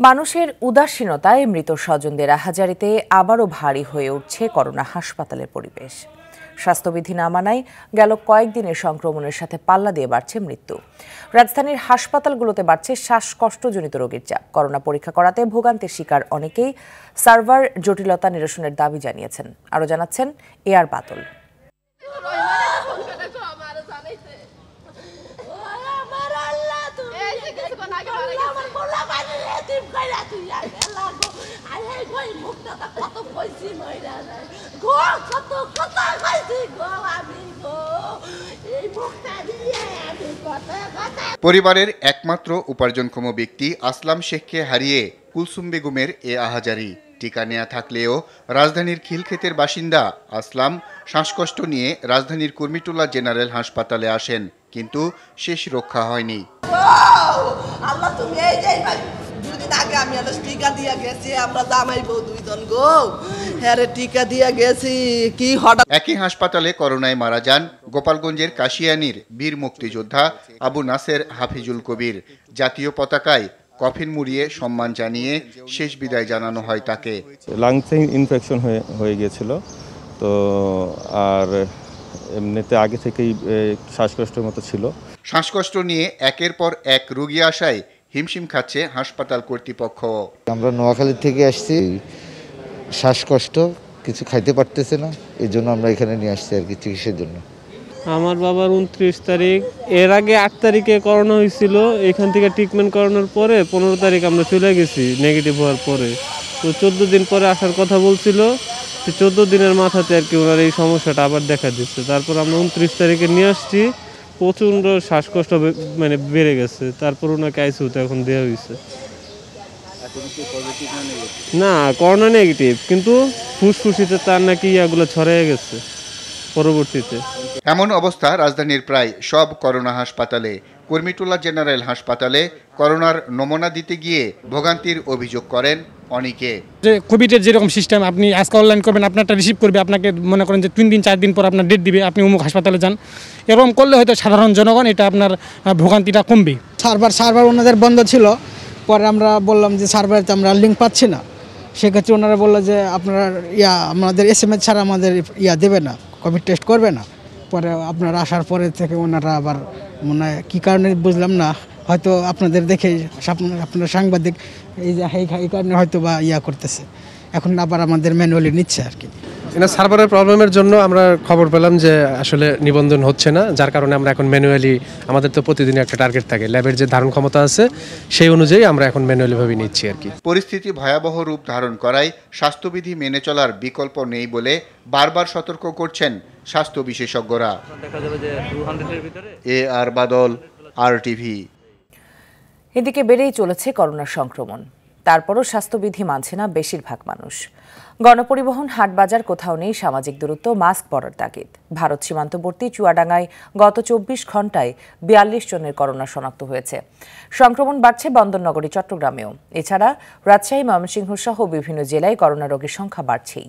মানুষের উদাসীনতায় মৃত স্বজনদের আহাজারিতে আবারও ভারী হয়ে উঠছে করোনা হাসপাতালের পরিবেশ। স্বাস্থ্যবিধি না মানায় গেল কয়েকদিনের সংক্রমণের সাথে পাল্লা দিয়ে বাড়ছে মৃত্যু। রাজধানীর হাসপাতালগুলোতে বাড়ছে শ্বাসকষ্টজনিত রোগীর চাপ। করোনা পরীক্ষা করাতে ভোগান্তের শিকার অনেকেই। সার্ভার জটিলতা নিরসনের দাবি জানিয়েছেন। আরও জানাচ্ছেন এ আর বাতল। পরিবারের একমাত্র উপার্জনক্ষম ব্যক্তি আসলাম শেখকে হারিয়ে কুলসুম বেগমের এ আহাজারি। টিকা নেয়া থাকলেও রাজধানীর খিলক্ষেতের বাসিন্দা আসলাম শ্বাসকষ্ট নিয়ে রাজধানীর কুর্মিটোলা জেনারেল হাসপাতালে আসেন কিন্তু শেষ রক্ষা হয়নি। আল্লাহ তুমি এই যে দুদিন আগে আমি একটা টিকা দিয়ে গেছি আমরা জামাই বউ দুইজন গো। হ্যাঁ টিকা দিয়ে গেছি। কি হঠাৎ একই হাসপাতালে করোনায় মারা যান গোপালগঞ্জের কাশিয়ানির বীর মুক্তিযোদ্ধা আবু নাসের হাফিজুল কবির। জাতীয় পতাকায় কফিন মুড়িয়ে সম্মান জানিয়ে শেষ বিদায় জানানো হয় তাকে। লাংসে ইনফেকশন হয়ে হয়ে গিয়েছিল তো আর এমনিতে আগে থেকেই শ্বাসকষ্টের মতো ছিল। শ্বাসকষ্ট নিয়ে একের পর এক রুগী আসায় হিমশিম খাচ্ছে হাসপাতাল কর্তৃপক্ষ। আমরা নোয়াখালী থেকে আসছি শ্বাসকষ্ট কিছু খাইতে পারতেছে না এই জন্য আমরা এখানে নিয়ে আসছি আর কি চিকিৎসার জন্য। আমার বাবার উনত্রিশ তারিখ এর আগে আট তারিখে করোনা হয়েছিল এখান থেকে ট্রিটমেন্ট করানোর পরে পনেরো তারিখ আমরা চলে গেছি নেগেটিভ হওয়ার পরে। তো চোদ্দ দিন পরে আসার কথা বলছিল চোদ্দ দিনের মাথাতে আর কি ওনার এই সমস্যাটা আবার দেখা দিচ্ছে। তারপর আমরা উনত্রিশ তারিখে নিয়ে আসছি প্রচণ্ড শ্বাসকষ্ট মানে বেড়ে গেছে। তারপর ওনাকে আইসিউতে এখন দেওয়া হয়েছে না করোনা নেগেটিভ কিন্তু ফুসফুসিতে তার নাকি ইয়াগুলো ছড়িয়ে গেছে পরবর্তীতে। এমন অবস্থা রাজধানীর প্রায় সব করোনা হাসপাতালে। কুর্মিটোলা জেনারেল হাসপাতালে করোনার নমুনা দিতে গিয়ে ভোগান্তির অভিযোগ করেন অনেকে। যে কোভিডের যেরকম সিস্টেম আপনি আজকে অনলাইন করবেন আপনারটা রিসিভ করবে আপনাকে মনে করেন যে তিন দিন চার দিন পর আপনার ডেট দিবে আপনি অমুক হাসপাতালে যান। এরকম করলে হয়তো সাধারণ জনগণ এটা আপনার ভোগান্তিটা কমবে। সার্ভার সার্ভার ওনাদের বন্ধ ছিল। পরে আমরা বললাম যে সার্ভারে তো আমরা লিঙ্ক পাচ্ছি না। সেক্ষেত্রে ওনারা বলল যে আপনারা ইয়া আমাদের এস এম এস ছাড়া আমাদের ইয়া দেবে না কোভিড টেস্ট করবে না। পরে আপনারা আসার পরে থেকে ওনারা আবার মনে হয় কী কারণে বুঝলাম না। হয়তো আপনাদের দেখে আপনার সাংবাদিক এই যে এই কারণে হয়তো বা ইয়া করতেছে। এখন আবার আমাদের ম্যানুয়ালি নিচ্ছে আর কি। এটা সার্ভারের প্রবলেমের জন্য আমরা খবর পেলাম যে আসলে নিবন্ধন হচ্ছে না যার কারণে আমরা এখন ম্যানুয়ালি আমাদের তো প্রতিদিন একটা টার্গেট থাকে। ল্যাবের যে ধারণ ক্ষমতা আছে সেই অনুযায়ী আমরা এখন ম্যানুয়ালি ভাবে নিচ্ছি আর কি। পরিস্থিতি ভয়াবহ রূপ ধারণ করায় স্বাস্থ্যবিধি মেনে চলার বিকল্প নেই বলে বারবার সতর্ক করছেন স্বাস্থ্য বিশেষজ্ঞরা। A R Badal R TV. এদিকে বেড়েই চলেছে করোনার সংক্রমণ। তারপরও স্বাস্থ্যবিধি মানছে না বেশিরভাগ মানুষ। গণপরিবহন, হাটবাজার কোথাও নেই সামাজিক দূরত্ব, মাস্ক পরার তাগিদ। ভারত সীমান্তবর্তী চুয়াডাঙ্গায় গত চব্বিশ ঘন্টায় বিয়াল্লিশ জনের করোনা শনাক্ত হয়েছে। সংক্রমণ বাড়ছে বন্দরনগরী, চট্টগ্রামেও। এছাড়া রাজশাহী, ময়মনসিংহ সহ বিভিন্ন জেলায় করোনা রোগীর সংখ্যা বাড়ছেই।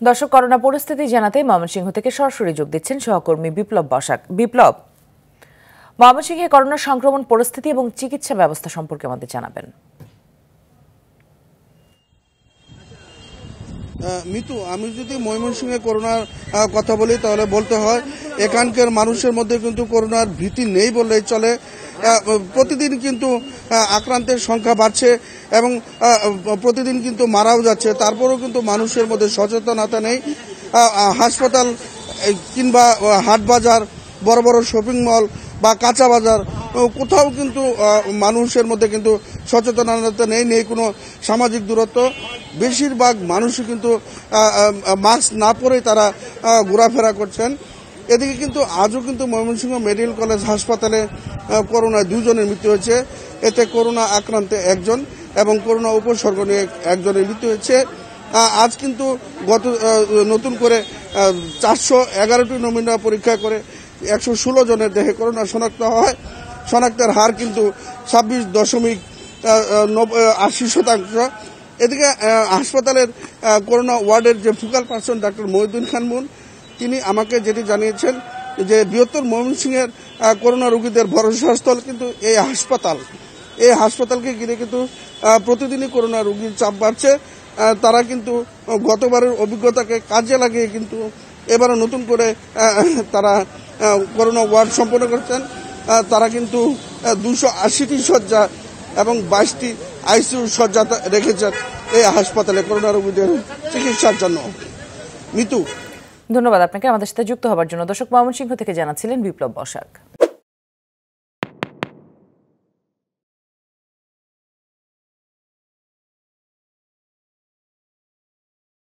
দর্শক, করোনা পরিস্থিতি জানাতে ময়মনসিংহ থেকে সরাসরি যোগ দিচ্ছেন সহকর্মী বিপ্লব বসাক। বিপ্লব, ময়মনসিংহে করোনা সংক্রমণ পরিস্থিতি এবং চিকিৎসা ব্যবস্থা সম্পর্কে আমাদের জানাবেন। মিতু, আমি যদি ময়মনসিংহে করোনার কথা বলি, তাহলে বলতে হয়, এখানকার মানুষের মধ্যে কিন্তু করোনার ভীতি নেই বললেই চলে। প্রতিদিন কিন্তু আক্রান্তের সংখ্যা বাড়ছে এবং প্রতিদিন কিন্তু মারাও যাচ্ছে। তারপরেও কিন্তু মানুষের মধ্যে সচেতনতা নেই। হাসপাতাল কিংবা হাট বাজার, বড় বড় শপিং মল বা কাঁচা বাজার কোথাও কিন্তু মানুষের মধ্যে কিন্তু সচেতনতা নেই নেই কোনো সামাজিক দূরত্ব। বেশিরভাগ মানুষই কিন্তু মাস্ক না পরেই তারা ঘোরাফেরা করছেন। এদিকে কিন্তু আজও কিন্তু ময়মনসিংহ মেডিকেল কলেজ হাসপাতালে করোনায় দুজনের মৃত্যু হয়েছে। এতে করোনা আক্রান্তে একজন এবং করোনা উপসর্গ নিয়ে একজনের মৃত্যু হয়েছে। আজ কিন্তু গত নতুন করে চারশো এগারোটি নমুনা পরীক্ষা করে একশো ষোলো জনের দেহে করোনা শনাক্ত হয়। শনাক্তের হার কিন্তু ছাব্বিশ দশমিক আশি শতাংশ। এদিকে হাসপাতালের করোনা ওয়ার্ডের যে focal person doctor Mohiuddin Khan Mun, তিনি আমাকে যেটি জানিয়েছেন যে বৃহত্তর ময়মনসিংহের করোনা রোগীদের ভরসাস্থল কিন্তু এই হাসপাতাল। এই হাসপাতালকে ঘিরে কিন্তু প্রতিদিনই করোনা রোগীর চাপ বাড়ছে। তারা কিন্তু গতবারের অভিজ্ঞতাকে কাজে লাগিয়ে কিন্তু এবারে নতুন করে তারা করোনা ওয়ার্ড সম্পন্ন করছেন। তারা কিন্তু দুশো আশিটি শয্যা এবং বাইশটি শয্যা তা- রেখেছেন এই হাসপাতালে করোনা রোগীদের চিকিৎসার জন্য। মিতু। ধন্যবাদ আপনাকে। আমাদের সাথে যুক্ত হবার জন্য দর্শক ময়মনসিংহ থেকে জানাচ্ছিলেন বিপ্লব বসাক।